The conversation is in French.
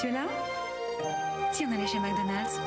Tu es là? Si on allait chez McDonald's.